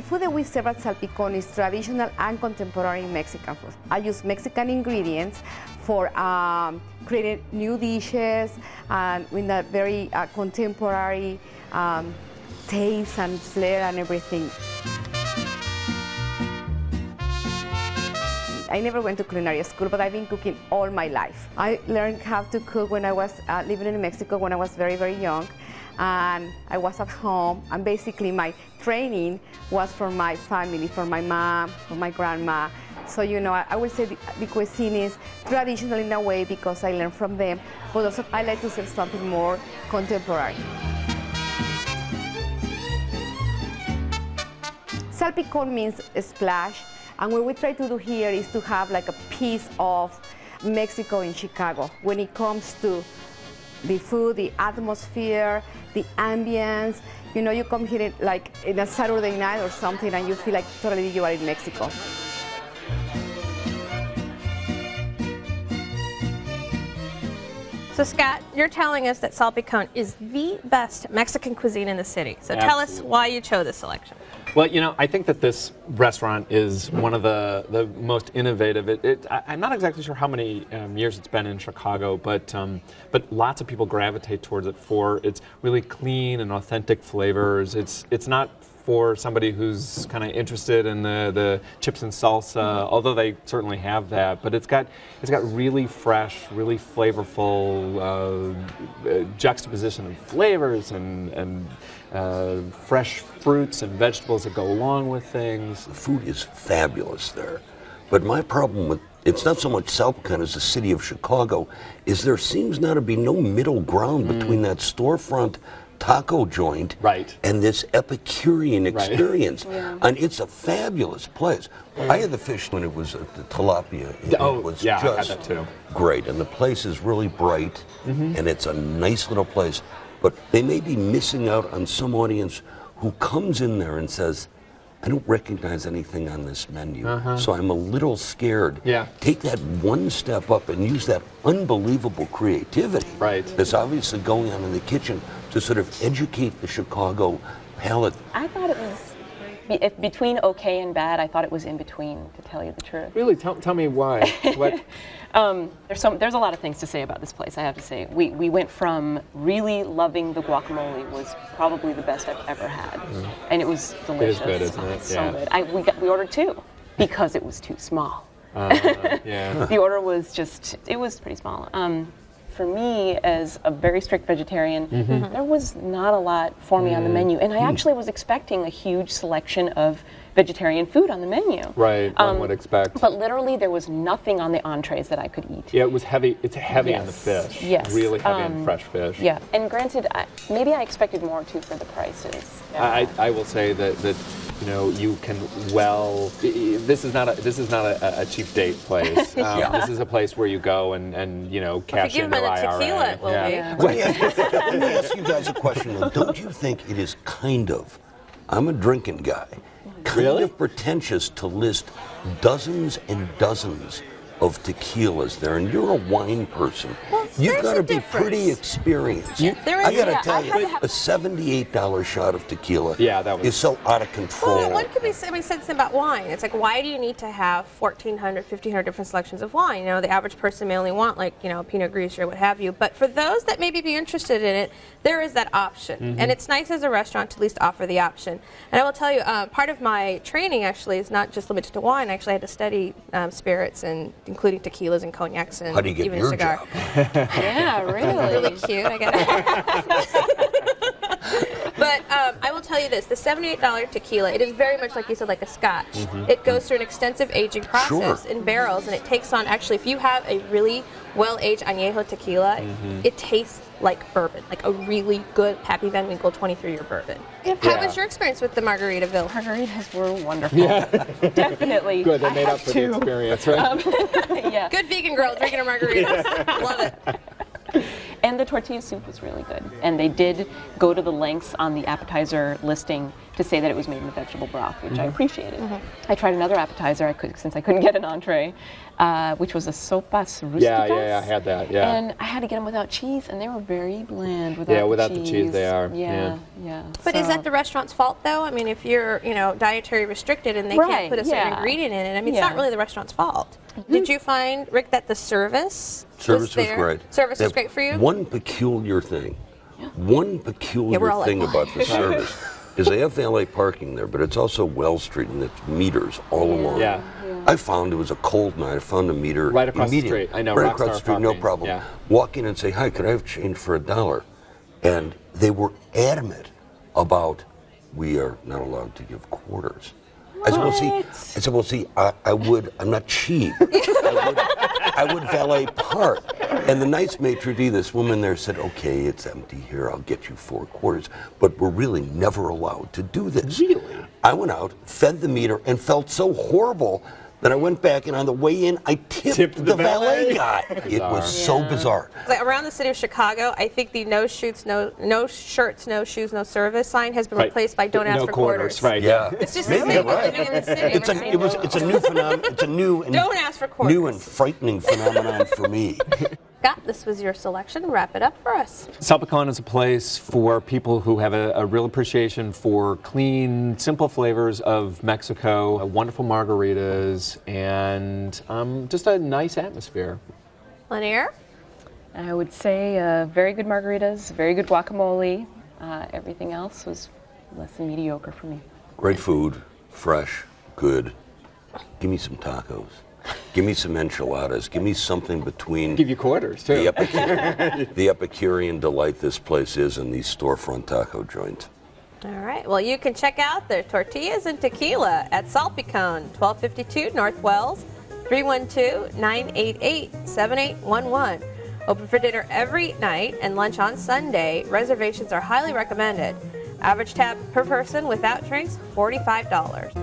food that we serve at Salpicon is traditional and contemporary Mexican food. I use Mexican ingredients for um, creating new dishes and with a very uh, contemporary um, taste and flair and everything. I never went to culinary school, but I've been cooking all my life. I learned how to cook when I was uh, living in Mexico when I was very, very young. And I was at home, and basically my training was from my family, from my mom, from my grandma. So, you know, I, I would say the, the cuisine is traditional in a way because I learned from them, but also I like to serve something more contemporary. Salpicon means splash, and what we try to do here is to have like a piece of Mexico in Chicago when it comes to the food, the atmosphere, the ambience. You know, you come here like in a Saturday night or something and you feel like totally you are in Mexico. So Scott, you're telling us that Salpicon is the best Mexican cuisine in the city. So tell us why you chose this selection. Well, you know, I think that this restaurant is one of the, the most innovative. It, it, I, I'm not exactly sure how many um, years it's been in Chicago, but um, but lots of people gravitate towards it for its really clean and authentic flavors. It's it's not for somebody who's kind of interested in the, the chips and salsa, although they certainly have that. But it's got it's got really fresh, really flavorful uh, uh, juxtaposition of flavors and and uh, fresh fruits and vegetables that go along with things. The food is fabulous there. But my problem with it's not so much Salpicon as the city of Chicago is there seems now to be no middle ground between that storefront taco joint Right. and this Epicurean Right. experience. And it's a fabulous place. I had the fish when it was at the tilapia. and Oh, it was yeah, I had just that too. great. And the place is really bright Mm-hmm. and it's a nice little place. But they may be missing out on some audience who comes in there and says, I don't recognize anything on this menu. Uh-huh. So I'm a little scared. Yeah. Take that one step up and use that unbelievable creativity Right. that's obviously going on in the kitchen to sort of educate the Chicago palate. I thought it was be- if between okay and bad. I thought it was in between, to tell you the truth. Really, tell, tell me why. What? Um, there's some, there's a lot of things to say about this place. I have to say, we we went from really loving the guacamole was probably the best I've ever had, and it was delicious. Mm. good, isn't Oh, it? So Yeah. good. I we got, we ordered two because it was too small. Uh, yeah. the order was just it was pretty small um, for me as a very strict vegetarian Mm-hmm. there was not a lot for me on the Mm. menu and i actually was expecting a huge selection of vegetarian food on the menu Right, one Um, would expect. but literally there was nothing on the entrees that i could eat Yeah, it was heavy. It's heavy on the fish. yes, Really heavy on um, fresh fish. yeah and granted I, maybe i expected more too for the prices I, I will say that, that you know you can well. i- i- This is not a this is not a, a cheap date place. Um, This is a place where you go and, and you know If cash you in them your a IRA. tequila, it will yeah. be. Let me, ask, let me ask you guys a question. Though. Don't you think it is kind of, I'm a drinking guy, kind Really? of pretentious to list dozens and dozens of tequilas there, and you're a wine person. You've got to a be pretty difference. experienced. there I got to yeah, tell I you, had to have- a $78 shot of tequila Yeah, that was- is so out of control. Well, what could be I mean, said this about wine? It's like, why do you need to have 1,400, 1,500 different selections of wine? You know, the average person may only want like, you know, Pinot Gris or what have you. But for those that maybe be interested in it, there is that option. And it's nice as a restaurant to at least offer the option. And I will tell you, uh, part of my training actually is not just limited to wine. I actually had to study um, spirits and including tequilas and cognacs and How do you get even your a cigar. job? yeah really really cute. I get it. but um, I will tell you this: the seventy-eight dollar tequila, it is very much like you said, like a Scotch. Mm-hmm. It goes through an extensive aging process Sure. in barrels, and it takes on. Actually, if you have a really well-aged añejo tequila, mm-hmm. it tastes like bourbon, like a really good Pappy Van Winkle twenty-three-year bourbon. How Yeah. was your experience with the Margaritaville? margaritas were wonderful Yeah. definitely Good, they I made up for two. the experience, right? Um, yeah Good vegan girl drinking a margarita. Love it. And the tortilla soup was really good. And they did go to the lengths on the appetizer listing to say that it was made in a vegetable broth, which I mm-hmm. appreciated. Mm-hmm. I tried another appetizer I could since I couldn't get an entree, uh, which was a sopes rusticos. Yeah, yeah, yeah, I had that, yeah. And I had to get them without cheese, and they were very bland without Yeah, without the cheese. cheese, they are, Yeah, yeah. But is that the restaurant's fault, though? I mean, if you're, you know, dietary restricted and they Right, can't put a certain yeah. ingredient in it, I mean, it's not really the restaurant's fault. Mm-hmm. Did you find, Rick, that the service Service was there? great. Service They was great for you? One peculiar thing. One peculiar we're like, thing about the service is they have valet parking there, but it's also Wells Street and it's meters all along. Yeah. I found it was a cold night. I found a meter Right across the street. I know, Right Rockstar across the street, no problem. Yeah. Walk in and say, "Hi, could I have change for a dollar?" And they were adamant about we are not allowed to give quarters. I said, well, see, I said, well, see, I, I would, I'm not cheap. I, would, I would valet park. And the nice maitre d', this woman there said, okay, it's empty here, I'll get you four quarters. But we're really never allowed to do this. Really? I went out, fed the meter, and felt so horrible that I went back and on the way in, I tipped, Tipped the the, valet valet? guy. It was so bizarre. Like around the city of Chicago, I think the no shoots, no no shirts, no shoes, no service sign has been Right. replaced by don't ask no for quarters. quarters. Right. Yeah. It's just Maybe the same right. living in the city. It's a, it was, it's a new phenomenon. It's a new and Don't ask for quarters. new and frightening phenomenon for me. Scott, this was your selection. Wrap it up for us. Salpicon is a place for people who have a, a real appreciation for clean, simple flavors of Mexico, uh, wonderful margaritas, and um, just a nice atmosphere. Lanier? I would say uh, very good margaritas, very good guacamole. Uh, everything else was less than mediocre for me. Great food, fresh, good. Give me some tacos. Give me some enchiladas. Give me something between Give you quarters too. the, Epic- the Epicurean delight this place is and these storefront taco joint. All right. Well, you can check out their tortillas and tequila at Salpicon, 1252 North Wells, 312-988-7811. Open for dinner every night and lunch on Sunday. Reservations are highly recommended. Average tab per person without drinks, $45.